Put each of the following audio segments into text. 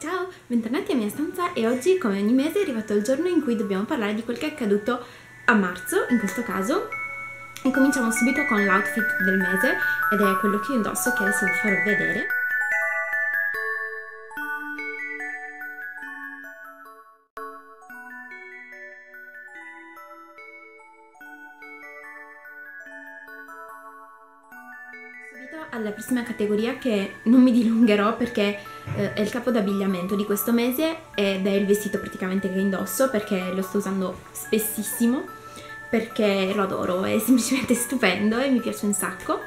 Ciao, bentornati alla mia stanza e oggi come ogni mese è arrivato il giorno in cui dobbiamo parlare di quel che è accaduto a marzo, in questo caso. E cominciamo subito con l'outfit del mese ed è quello che io indosso che adesso vi farò vedere. Subito alla prossima categoria che non mi dilungherò perché eh, è il capo d'abbigliamento di questo mese ed è il vestito praticamente che indosso perché lo sto usando spessissimo perché lo adoro, è semplicemente stupendo e mi piace un sacco.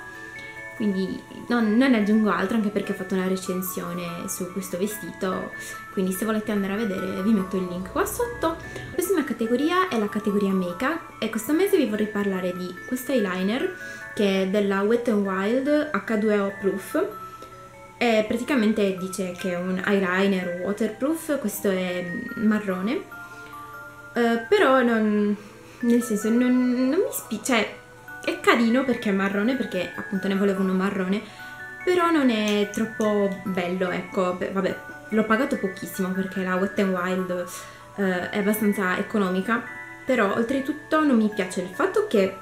Quindi non, non, aggiungo altro anche perché ho fatto una recensione su questo vestito quindi se volete andare a vedere vi metto il link qua sotto. Prossima categoria è la categoria make up e questo mese vi vorrei parlare di questo eyeliner che è della Wet n Wild H2O Proof. E praticamente dice che è un eyeliner waterproof questo è marrone. Uh, però non, nel senso non, non mi spinge cioè è carino perché è marrone, perché appunto ne volevo uno marrone, però non è troppo bello, ecco, vabbè, l'ho pagato pochissimo perché la Wet n Wild eh, è abbastanza economica, però oltretutto non mi piace il fatto che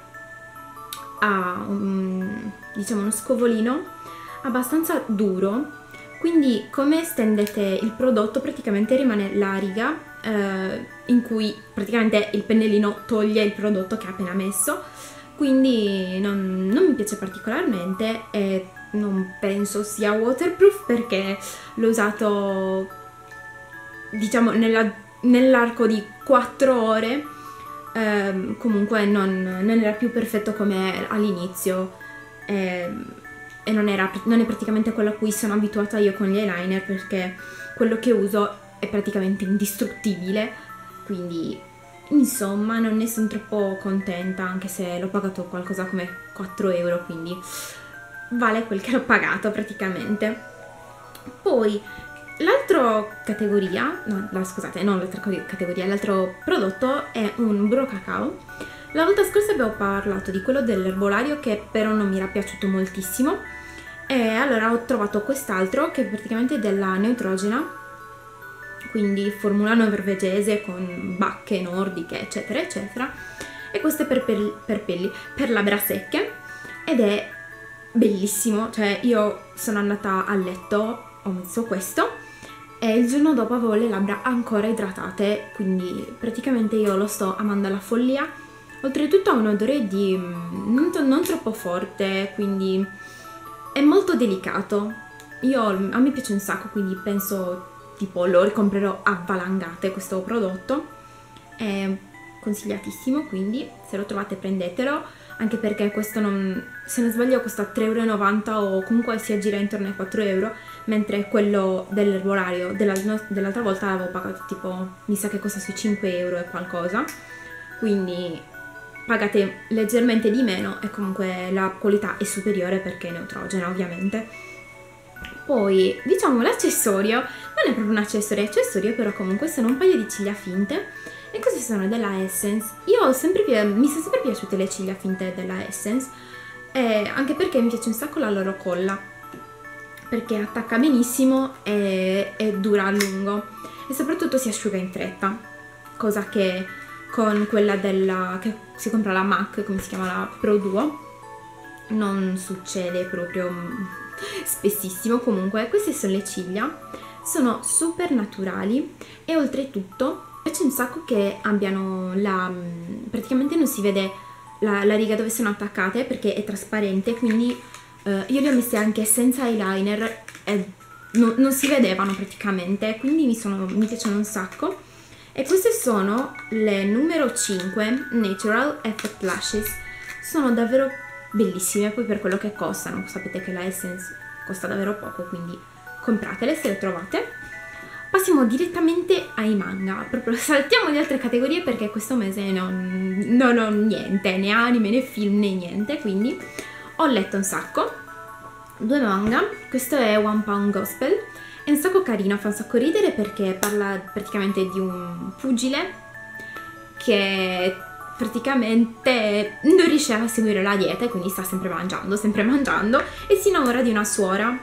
ha un, diciamo uno scovolino abbastanza duro, quindi come stendete il prodotto praticamente rimane la riga eh, in cui praticamente il pennellino toglie il prodotto che ha appena messo quindi non, non mi piace particolarmente e non penso sia waterproof perché l'ho usato diciamo nell'arco di 4 ore eh, comunque non, non, era più perfetto come all'inizio eh, e non, era, non è praticamente quello a cui sono abituata io con gli eyeliner perché quello che uso è praticamente indistruttibile quindi Insomma, non ne sono troppo contenta, anche se l'ho pagato qualcosa come 4 euro, quindi vale quel che l'ho pagato praticamente. Poi, l'altra categoria, no, la, scusate, non l'altra categoria, l'altro prodotto è un burro cacao. La volta scorsa abbiamo parlato di quello dell'erbolario che però non mi era piaciuto moltissimo e allora ho trovato quest'altro che è praticamente della Neutrogena quindi formula norvegese con bacche nordiche, eccetera, eccetera. E questo è per, per, per pelli, per labbra secche ed è bellissimo, cioè io sono andata a letto, ho messo questo e il giorno dopo avevo le labbra ancora idratate, quindi praticamente io lo sto amando alla follia. Oltretutto ha un odore di mm, non, non troppo forte, quindi è molto delicato. Io, a me piace un sacco, quindi penso tipo lo ricomprerò a valangate questo prodotto è consigliatissimo quindi se lo trovate prendetelo anche perché questo non, se non sbaglio costa 3,90€ o comunque si aggira intorno ai 4 euro mentre quello dell'erbolario dell'altra volta l'avevo pagato tipo mi sa che costa sui 5 euro e qualcosa quindi pagate leggermente di meno e comunque la qualità è superiore perché è neutrogena ovviamente poi, diciamo, l'accessorio non è proprio un accessorio, accessorio, però comunque sono un paio di ciglia finte. E queste sono della Essence. Io sempre, mi sono sempre piaciute le ciglia finte della Essence, eh, anche perché mi piace un sacco la loro colla. Perché attacca benissimo e, e dura a lungo. E soprattutto si asciuga in fretta. Cosa che con quella della, che si compra la MAC, come si chiama la Pro Duo, non succede proprio spessissimo comunque queste sono le ciglia sono super naturali e oltretutto piace un sacco che abbiano la praticamente non si vede la, la riga dove sono attaccate perché è trasparente quindi eh, io le ho messe anche senza eyeliner e no, non si vedevano praticamente quindi mi, sono, mi piacciono un sacco. E queste sono le numero 5 Natural Effect Lashes sono davvero bellissime poi per quello che costano sapete che la Essence costa davvero poco quindi compratele se le trovate. Passiamo direttamente ai manga. Proprio saltiamo le altre categorie perché questo mese non, non ho niente né anime né film né niente quindi ho letto un sacco due manga questo è One Pound Gospel è un sacco carino fa un sacco ridere perché parla praticamente di un pugile che praticamente non riesce a seguire la dieta e quindi sta sempre mangiando, sempre mangiando e si innamora di una suora,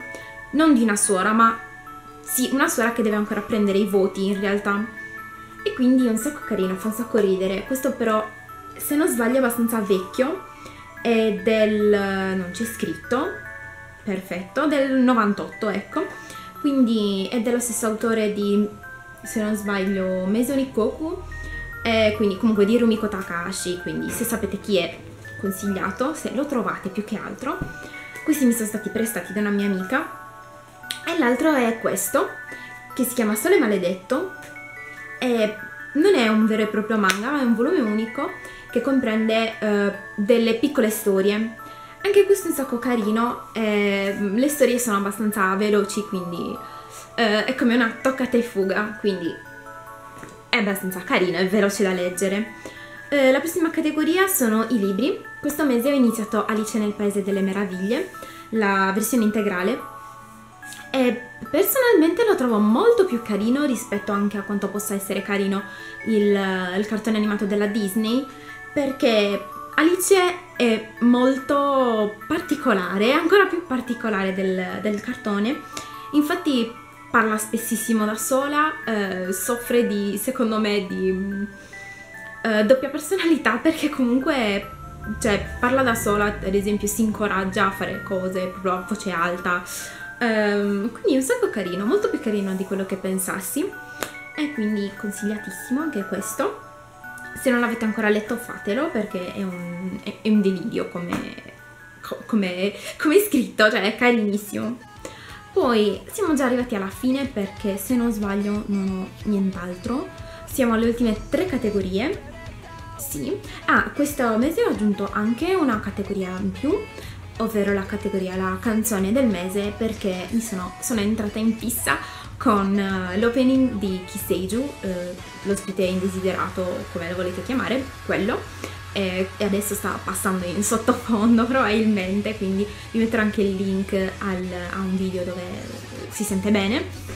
non di una suora ma sì, una suora che deve ancora prendere i voti in realtà. E quindi è un sacco carino, fa un sacco ridere. Questo però, se non sbaglio, è abbastanza vecchio. È del... non c'è scritto. Perfetto, del 98, ecco. Quindi è dello stesso autore di, se non sbaglio, Meisoni Koku. E quindi comunque di Rumiko Takahashi, quindi se sapete chi è, consigliato, se lo trovate più che altro. Questi mi sono stati prestati da una mia amica e l'altro è questo, che si chiama Sole Maledetto. E non è un vero e proprio manga, ma è un volume unico che comprende uh, delle piccole storie. Anche questo è un sacco carino, eh, le storie sono abbastanza veloci, quindi uh, è come una toccata e fuga, quindi è abbastanza carino, è veloce da leggere. Uh, la prossima categoria sono i libri. Questo mese ho iniziato Alice nel Paese delle Meraviglie, la versione integrale, e personalmente lo trovo molto più carino rispetto anche a quanto possa essere carino il, il cartone animato della Disney perché Alice è molto particolare, ancora più particolare del, del cartone, infatti parla spessissimo da sola, eh, soffre di, secondo me, di eh, doppia personalità perché comunque cioè, parla da sola, ad esempio si incoraggia a fare cose proprio a voce alta, Um, quindi è un sacco carino, molto più carino di quello che pensassi. E quindi consigliatissimo anche questo. Se non l'avete ancora letto fatelo perché è un, è, è un delirio come, come, come scritto, cioè è carinissimo. Poi siamo già arrivati alla fine perché se non sbaglio non ho nient'altro. Siamo alle ultime tre categorie. Sì. Ah, questo mese ho aggiunto anche una categoria in più ovvero la categoria la canzone del mese perché mi sono, sono entrata in fissa con uh, l'opening di Kiseiju, uh, l'ospite indesiderato come lo volete chiamare, quello. E, e adesso sta passando in sottofondo probabilmente quindi vi metterò anche il link al, a un video dove si sente bene.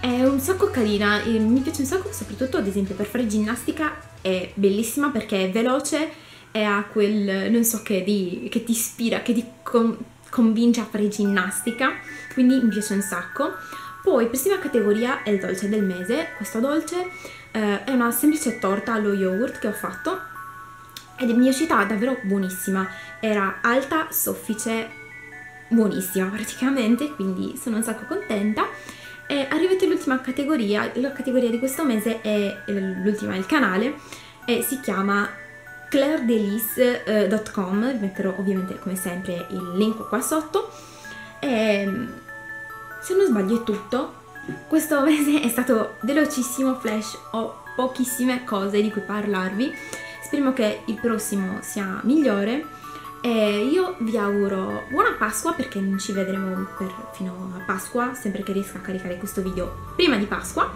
È un sacco carina, mi piace un sacco soprattutto ad esempio per fare ginnastica è bellissima perché è veloce e ha quel, non so che, di, che ti ispira, che ti con, convince a fare ginnastica, quindi mi piace un sacco. Poi, prossima categoria è il dolce del mese. Questo dolce eh, è una semplice torta allo yogurt che ho fatto ed mi è uscita davvero buonissima. Era alta, soffice, buonissima praticamente, quindi sono un sacco contenta. E arrivate all'ultima categoria, la categoria di questo mese è l'ultima, il canale, e si chiama clairedelice.com, vi metterò ovviamente come sempre il link qua sotto. E se non sbaglio è tutto. Questo mese è stato velocissimo, flash, ho pochissime cose di cui parlarvi. Speriamo che il prossimo sia migliore. E io vi auguro buona Pasqua perché non ci vedremo per, fino a Pasqua, sempre che riesca a caricare questo video prima di Pasqua.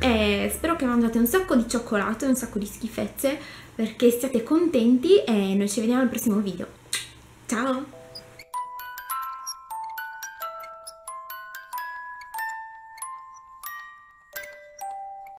E spero che mangiate un sacco di cioccolato e un sacco di schifezze perché siate contenti e noi ci vediamo al prossimo video. Ciao!